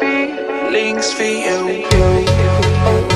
feelings for you.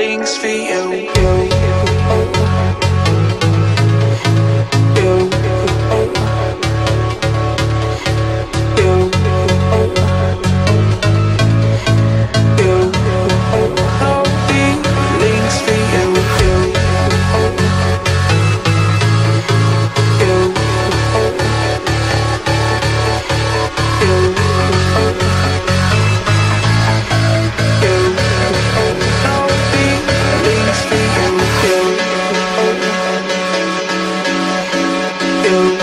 Feelings for you. you.